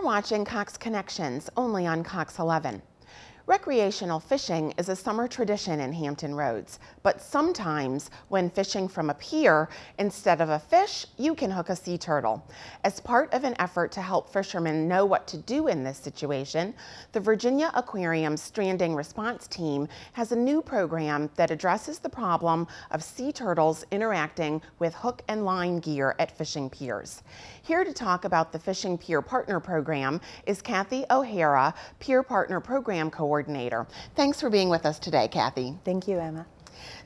You're watching Cox Connections only on Cox 11. Recreational fishing is a summer tradition in Hampton Roads, but sometimes when fishing from a pier, instead of a fish, you can hook a sea turtle. As part of an effort to help fishermen know what to do in this situation, the Virginia Aquarium Stranding Response Team has a new program that addresses the problem of sea turtles interacting with hook and line gear at fishing piers. Here to talk about the Fishing Pier Partner Program is Kathy O'Hara, Pier Partner Program Coordinator coordinator. Thanks for being with us today, Kathy. Thank you, Emma.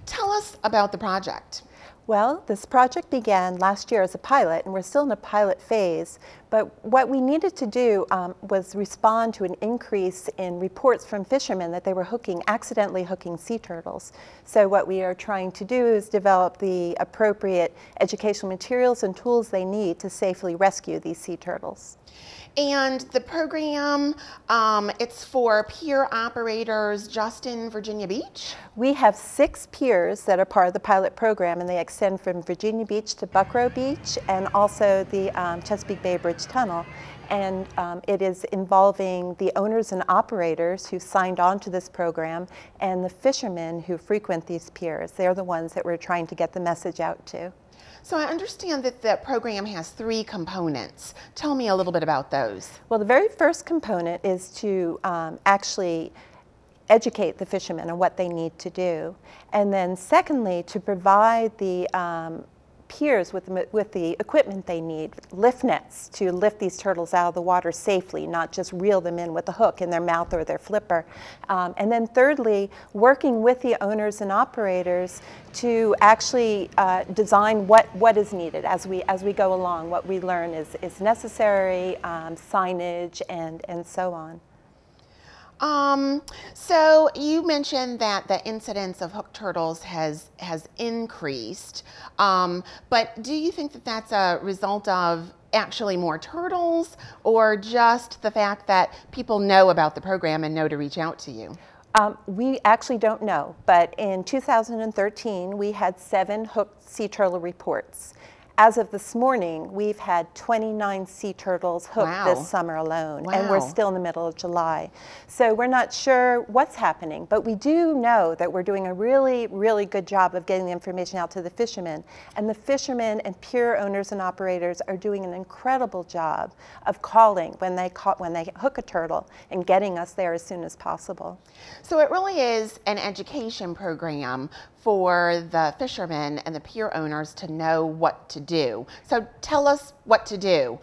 Tell us about the project. Well, this project began last year as a pilot, and we're still in a pilot phase. But what we needed to do um, was respond to an increase in reports from fishermen that they were hooking, accidentally hooking sea turtles. So what we are trying to do is develop the appropriate educational materials and tools they need to safely rescue these sea turtles. And the program, um, it's for pier operators just in Virginia Beach? We have six piers that are part of the pilot program and they extend from Virginia Beach to Buckroe Beach and also the um, Chesapeake Bay Bridge Tunnel. And um, it is involving the owners and operators who signed on to this program and the fishermen who frequent these piers. They're the ones that we're trying to get the message out to. So I understand that the program has three components. Tell me a little bit about those. Well, the very first component is to um, actually educate the fishermen on what they need to do. And then secondly, to provide the um, piers with, with the equipment they need, lift nets to lift these turtles out of the water safely, not just reel them in with a hook in their mouth or their flipper. Um, and then thirdly, working with the owners and operators to actually uh, design what, what is needed as we, as we go along. What we learn is, is necessary, um, signage, and, and so on. Um, so you mentioned that the incidence of hook turtles has has increased, um, but do you think that that's a result of actually more turtles, or just the fact that people know about the program and know to reach out to you? Um, we actually don't know, but in 2013 we had seven hooked sea turtle reports. As of this morning, we've had 29 sea turtles hooked wow. this summer alone, wow. and we're still in the middle of July. So we're not sure what's happening, but we do know that we're doing a really, really good job of getting the information out to the fishermen. And the fishermen and pier owners and operators are doing an incredible job of calling when they, call, when they hook a turtle and getting us there as soon as possible. So it really is an education program for the fishermen and the pier owners to know what to do. So tell us what to do.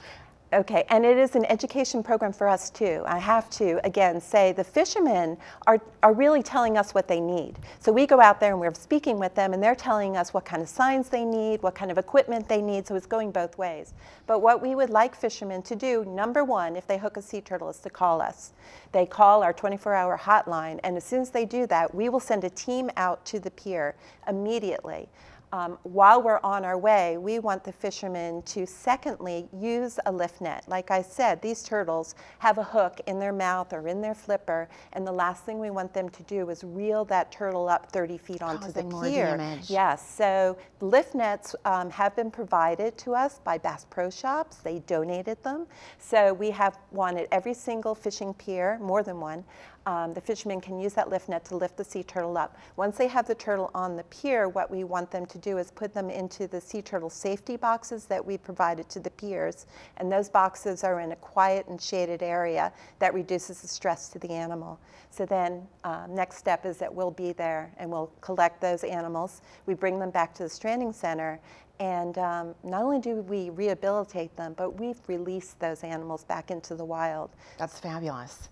Okay, and it is an education program for us too. I have to, again, say the fishermen are, are really telling us what they need. So we go out there and we're speaking with them and they're telling us what kind of signs they need, what kind of equipment they need, so it's going both ways. But what we would like fishermen to do, number one, if they hook a sea turtle, is to call us. They call our 24-hour hotline, and as soon as they do that, we will send a team out to the pier immediately um, while we're on our way, we want the fishermen to secondly use a lift net. Like I said, these turtles have a hook in their mouth or in their flipper, and the last thing we want them to do is reel that turtle up 30 feet onto the pier. Yes, so lift nets um, have been provided to us by Bass Pro Shops. They donated them. So we have one at every single fishing pier, more than one, um, the fishermen can use that lift net to lift the sea turtle up. Once they have the turtle on the pier, what we want them to do is put them into the sea turtle safety boxes that we provided to the piers. And those boxes are in a quiet and shaded area that reduces the stress to the animal. So then uh, next step is that we'll be there and we'll collect those animals. We bring them back to the stranding center and um, not only do we rehabilitate them, but we've released those animals back into the wild. That's fabulous.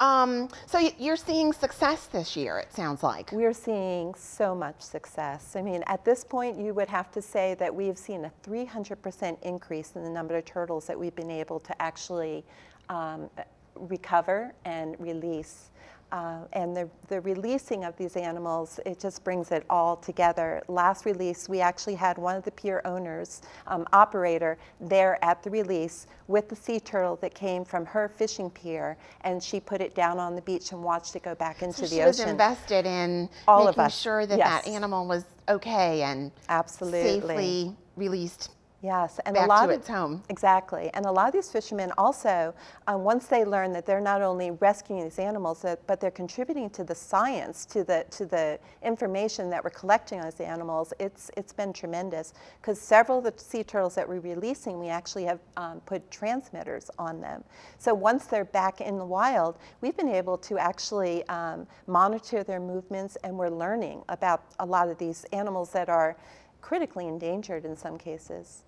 Um, so you're seeing success this year, it sounds like. We're seeing so much success. I mean, at this point, you would have to say that we've seen a 300% increase in the number of turtles that we've been able to actually um, recover and release. Uh, and the, the releasing of these animals, it just brings it all together. Last release, we actually had one of the pier owners, um, operator, there at the release with the sea turtle that came from her fishing pier, and she put it down on the beach and watched it go back into so the she ocean. she was invested in all making of us. sure that yes. that animal was okay and absolutely safely released Yes, and back a lot of its home. Exactly, and a lot of these fishermen also, um, once they learn that they're not only rescuing these animals, but they're contributing to the science, to the to the information that we're collecting on these animals. It's it's been tremendous because several of the sea turtles that we're releasing, we actually have um, put transmitters on them. So once they're back in the wild, we've been able to actually um, monitor their movements, and we're learning about a lot of these animals that are critically endangered in some cases.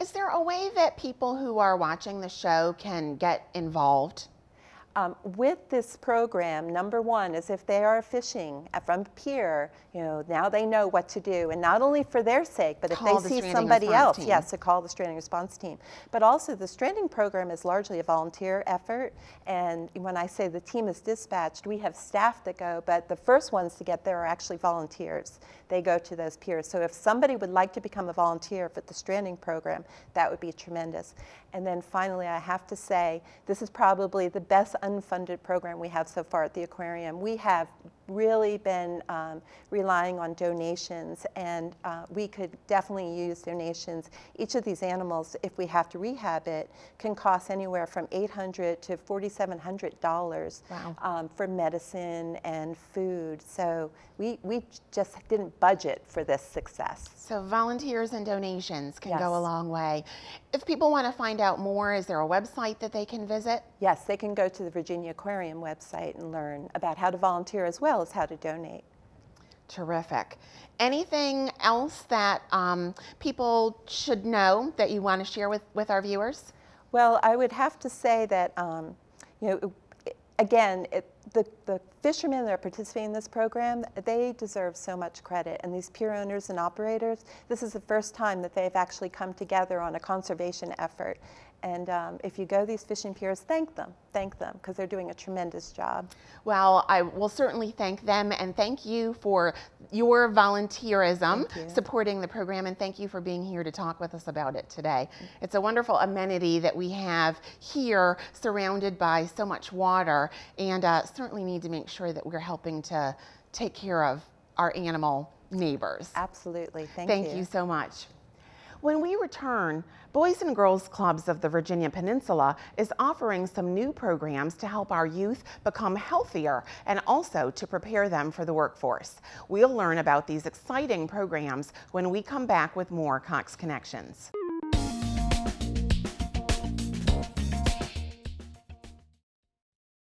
Is there a way that people who are watching the show can get involved? Um, with this program, number one is if they are fishing from a pier, you know, now they know what to do, and not only for their sake, but Call if the they see somebody else, team. yes, to call the stranding response team. But also, the stranding program is largely a volunteer effort, and when I say the team is dispatched, we have staff that go, but the first ones to get there are actually volunteers. They go to those piers. So if somebody would like to become a volunteer for the stranding program, that would be tremendous. And then finally, I have to say, this is probably the best unfunded program we have so far at the aquarium. We have really been um, relying on donations, and uh, we could definitely use donations. Each of these animals, if we have to rehab it, can cost anywhere from 800 to $4,700 Wow. um, for medicine and food. So we, we just didn't budget for this success. So volunteers and donations can go a long way. If people want to find out more, is there a website that they can visit? Yes, they can go to the Virginia Aquarium website and learn about how to volunteer as well as how to donate. Terrific. Anything else that um, people should know that you want to share with, with our viewers? Well, I would have to say that, um, you know, again, it, the, the fishermen that are participating in this program, they deserve so much credit. And these pier owners and operators, this is the first time that they've actually come together on a conservation effort. And um, if you go to these fishing piers, thank them, thank them, because they're doing a tremendous job. Well, I will certainly thank them and thank you for your volunteerism you. supporting the program and thank you for being here to talk with us about it today. It's a wonderful amenity that we have here surrounded by so much water and uh, certainly need to make sure that we're helping to take care of our animal neighbors. Absolutely, thank, you. Thank you so much. When we return, Boys and Girls Clubs of the Virginia Peninsula is offering some new programs to help our youth become healthier and also to prepare them for the workforce. We'll learn about these exciting programs when we come back with more Cox Connections.